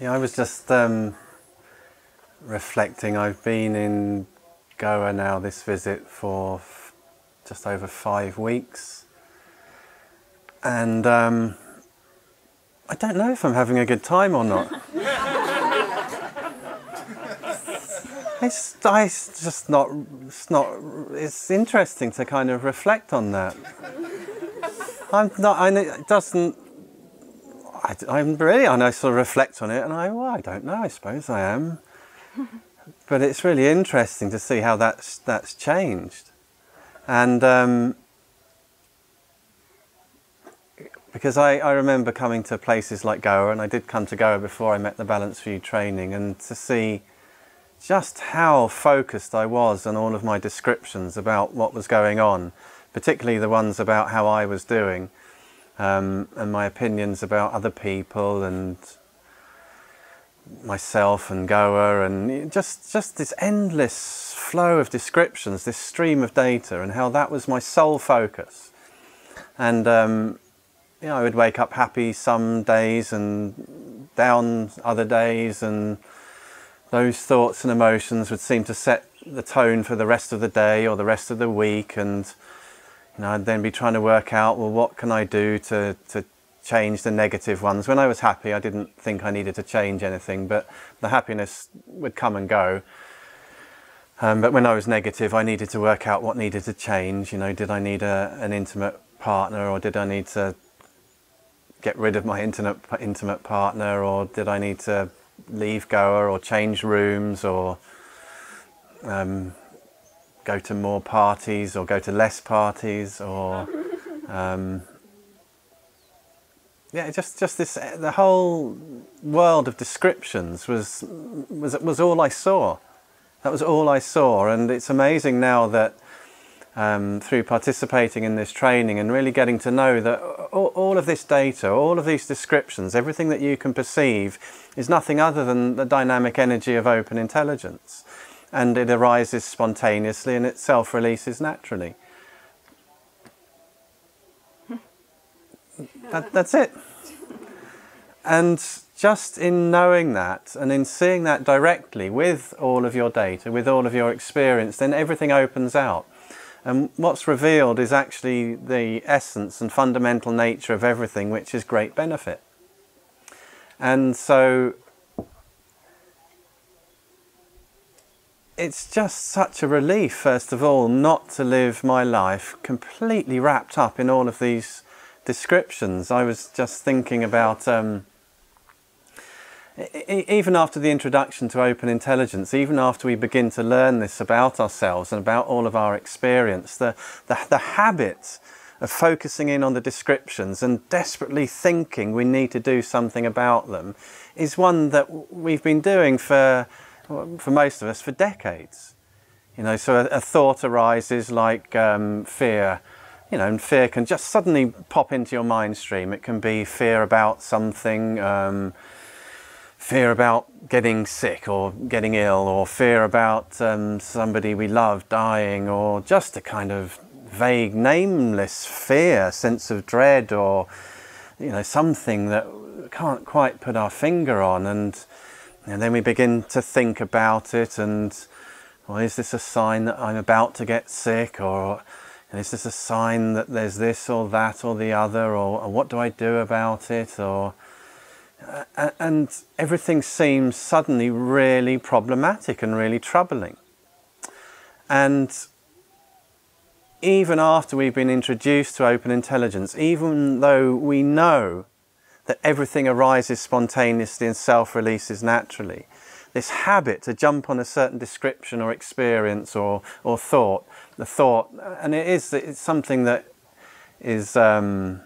Yeah, I was just um, reflecting. I've been in Goa now, this visit, for f- just over five weeks. And um, I don't know if I'm having a good time or not. it's, it's just not, it's not, it's interesting to kind of reflect on that. I'm not, I, know it doesn't, I, I'm really, and I sort of reflect on it and I, well, I don't know, I suppose I am. but it's really interesting to see how that's, that's changed. And um, because I, I remember coming to places like Goa, and I did come to Goa before I met the Balanced View training, and to see just how focused I was on all of my descriptions about what was going on, particularly the ones about how I was doing um, and my opinions about other people and myself and Goa and just just this endless flow of descriptions, this stream of data, and how that was my sole focus. And um, you know, I would wake up happy some days and down other days, and those thoughts and emotions would seem to set the tone for the rest of the day or the rest of the week, and know, I'd then be trying to work out, well, what can I do to, to change the negative ones? When I was happy, I didn't think I needed to change anything, but the happiness would come and go. Um, but when I was negative, I needed to work out what needed to change. You know, did I need a, an intimate partner, or did I need to get rid of my intimate intimate partner, or did I need to leave Goa, or change rooms, or um, go to more parties or go to less parties or um, yeah just just this the whole world of descriptions was was was all I saw. That was all I saw. And it's amazing now that um, through participating in this training and really getting to know that all, all, of this data, all of these descriptions, everything that you can perceive is nothing other than the dynamic energy of open intelligence and it arises spontaneously and it self releases naturally. that, that's it. And just in knowing that and in seeing that directly with all of your data, with all of your experience, then everything opens out. And what's revealed is actually the essence and fundamental nature of everything, which is great benefit. And so it's just such a relief, first of all, not to live my life completely wrapped up in all of these descriptions. I was just thinking about, um, even after the introduction to open intelligence, even after we begin to learn this about ourselves and about all of our experience, the, the, the habit of focusing in on the descriptions and desperately thinking we need to do something about them is one that we've been doing for for most of us, for decades. You know, so a, a thought arises like um, fear, you know, and fear can just suddenly pop into your mind stream. It can be fear about something, um, fear about getting sick or getting ill, or fear about um, somebody we love dying, or just a kind of vague, nameless fear, sense of dread, or you know, something that can't quite put our finger on. And and then we begin to think about it and, well, is this a sign that I'm about to get sick? Or is this a sign that there's this or that or the other? Or, or what do I do about it? Or, and everything seems suddenly really problematic and really troubling. And even after we've been introduced to open intelligence, even though we know that everything arises spontaneously and self releases naturally. This habit to jump on a certain description or experience or, or thought, the thought, and it is it's something that is, um,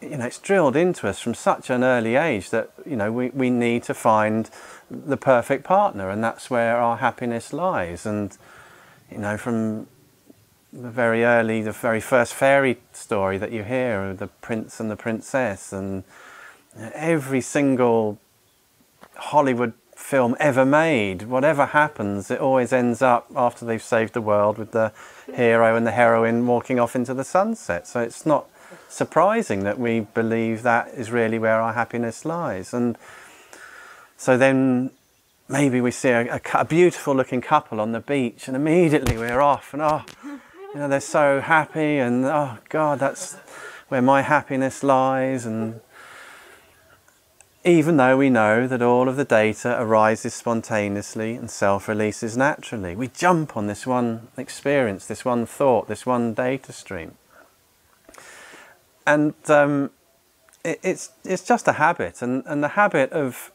you know, it's drilled into us from such an early age that, you know, we, we need to find the perfect partner, and that's where our happiness lies. And, you know, from the very early, the very first fairy story that you hear, the prince and the princess, and every single Hollywood film ever made, whatever happens, it always ends up after they've saved the world with the hero and the heroine walking off into the sunset. So it's not surprising that we believe that is really where our happiness lies. And So then maybe we see a, a, a beautiful looking couple on the beach and immediately we're off and oh, you know, they're so happy and oh God, that's where my happiness lies and even though we know that all of the data arises spontaneously and self-releases naturally. We jump on this one experience, this one thought, this one data stream. And um, it, it's, it's just a habit, and, and the habit of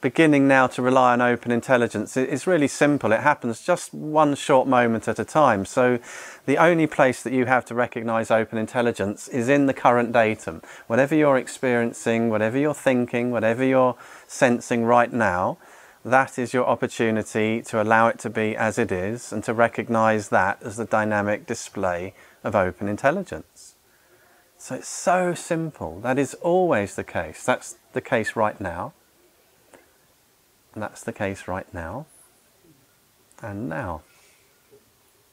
beginning now to rely on open intelligence It's really simple. It happens just one short moment at a time. So the only place that you have to recognize open intelligence is in the current datum. Whatever you're experiencing, whatever you're thinking, whatever you're sensing right now, that is your opportunity to allow it to be as it is and to recognize that as the dynamic display of open intelligence. So it's so simple. That is always the case. That's the case right now. And that's the case right now and now.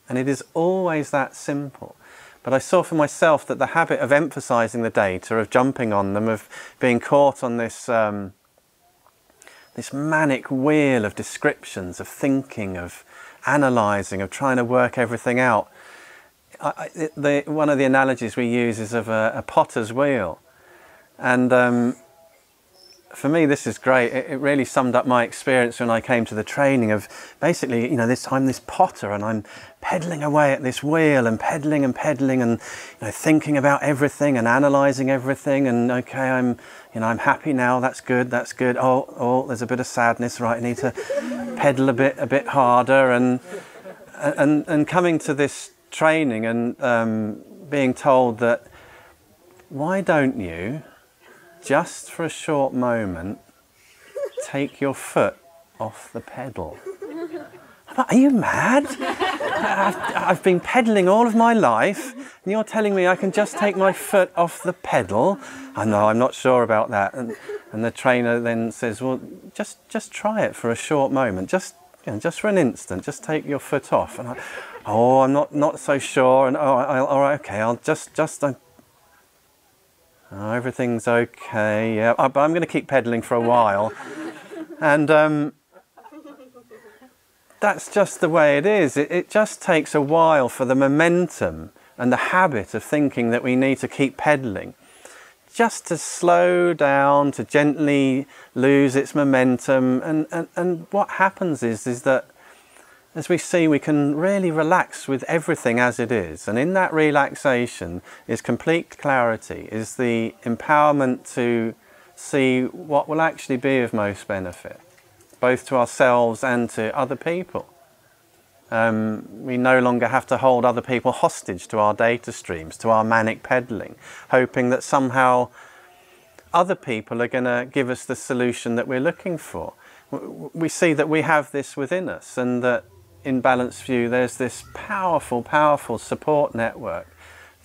And it is always that simple. But I saw for myself that the habit of emphasizing the data, of jumping on them, of being caught on this, um, this manic wheel of descriptions, of thinking, of analyzing, of trying to work everything out. I, the, one of the analogies we use is of a, a potter's wheel. And um, for me, this is great. It, it, really summed up my experience when I came to the training of basically, you know, this I'm this potter and I'm pedaling away at this wheel and pedaling and pedaling and you know, thinking about everything and analysing everything and okay, I'm you know, I'm happy now. That's good. That's good. Oh, oh, there's a bit of sadness. Right, I need to pedal a bit, a bit harder and and and coming to this training and um, being told that why don't you just for a short moment, take your foot off the pedal. Are you mad? I've, I've, been pedaling all of my life, and you're telling me I can just take my foot off the pedal? I know, I'm not sure about that. And, and the trainer then says, well, just, just try it for a short moment, just, you know, just for an instant, just take your foot off. And I, oh, I'm not, not so sure. And oh, I, all right, okay, I'll just, just, I Oh, everything's okay, yeah. Uh, but I'm going to keep pedaling for a while. and um, that's just the way it is. It, it just takes a while for the momentum and the habit of thinking that we need to keep pedaling just to slow down, to gently lose its momentum. And, and, and what happens is, is that as we see, we can really relax with everything as it is. And in that relaxation is complete clarity, is the empowerment to see what will actually be of most benefit, both to ourselves and to other people. Um, we no longer have to hold other people hostage to our data streams, to our manic pedaling, hoping that somehow other people are going to give us the solution that we're looking for. We see that we have this within us and that in Balanced View, there's this powerful, powerful support network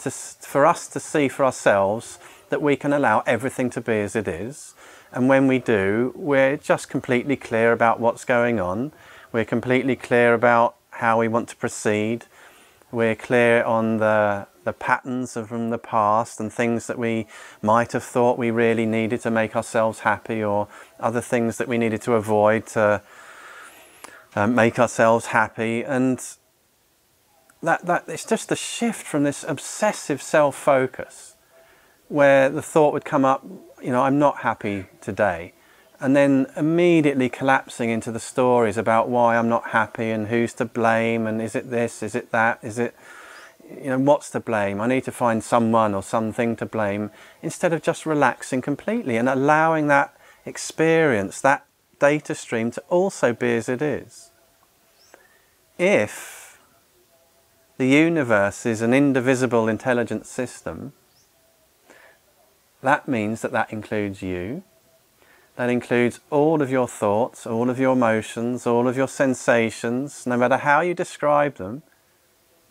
to, for us to see for ourselves that we can allow everything to be as it is. And when we do, we're just completely clear about what's going on. We're completely clear about how we want to proceed. We're clear on the, the patterns from the past and things that we might have thought we really needed to make ourselves happy or other things that we needed to avoid to um, make ourselves happy, and that, that it's just a shift from this obsessive self-focus, where the thought would come up, you know, I'm not happy today, and then immediately collapsing into the stories about why I'm not happy and who's to blame and is it this, is it that, is it, you know, what's to blame? I need to find someone or something to blame instead of just relaxing completely and allowing that experience, that data stream to also be as it is. If the universe is an indivisible intelligent system, that means that that includes you. That includes all of your thoughts, all of your emotions, all of your sensations, no matter how you describe them.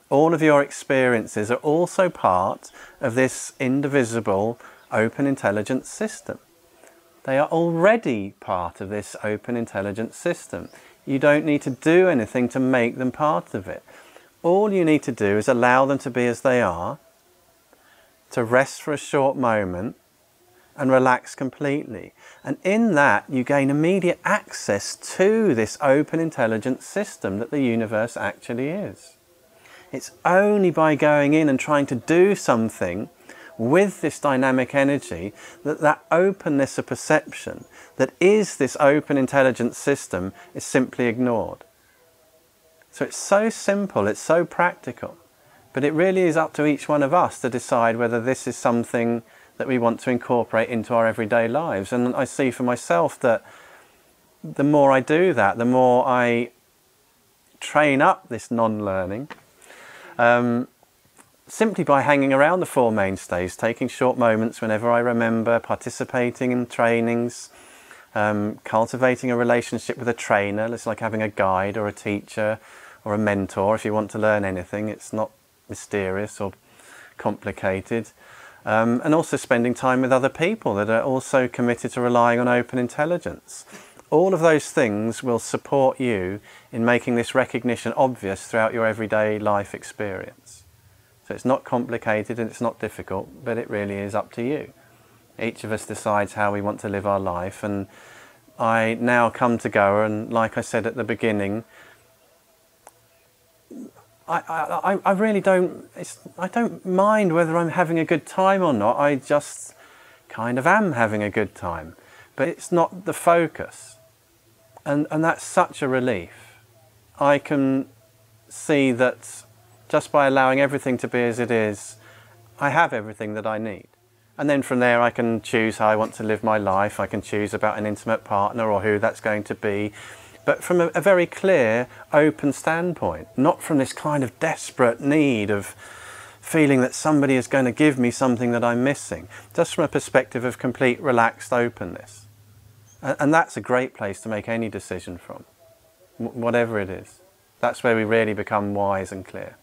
All of your experiences are also part of this indivisible, open intelligence system. They are already part of this open intelligence system. You don't need to do anything to make them part of it. All you need to do is allow them to be as they are, to rest for a short moment, and relax completely. And in that, you gain immediate access to this open intelligent system that the universe actually is. It's only by going in and trying to do something with this dynamic energy that that openness of perception that is this open intelligent system is simply ignored. So it's so simple, it's so practical, but it really is up to each one of us to decide whether this is something that we want to incorporate into our everyday lives. And I see for myself that the more I do that, the more I train up this non learning. Um, simply by hanging around the Four Mainstays, taking short moments whenever I remember, participating in trainings, um, cultivating a relationship with a trainer. It's like having a guide or a teacher or a mentor if you want to learn anything. It's not mysterious or complicated. Um, and also spending time with other people that are also committed to relying on open intelligence. All of those things will support you in making this recognition obvious throughout your everyday life experience. So it's not complicated and it's not difficult, but it really is up to you. Each of us decides how we want to live our life, and I now come to Goa, and like I said at the beginning, I, I, I really don't, I don't mind whether I'm having a good time or not. I just kind of am having a good time. But it's not the focus. And, and that's such a relief. I can see that just by allowing everything to be as it is, I have everything that I need. And then from there, I can choose how I want to live my life. I can choose about an intimate partner or who that's going to be but from a, a very clear, open standpoint, not from this kind of desperate need of feeling that somebody is going to give me something that I'm missing, just from a perspective of complete relaxed openness. And, and that's a great place to make any decision from, whatever it is. That's where we really become wise and clear.